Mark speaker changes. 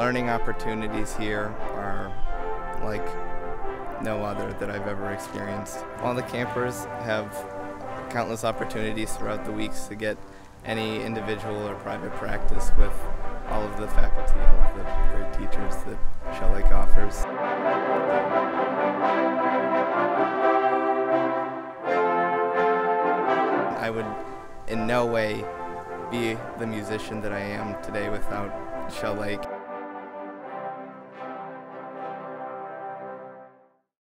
Speaker 1: Learning opportunities here are like no other that I've ever experienced. All the campers have countless opportunities throughout the weeks to get any individual or private practice with all of the faculty, all of the great teachers that Shell Lake offers. I would in no way be the musician that I am today without Shell Lake.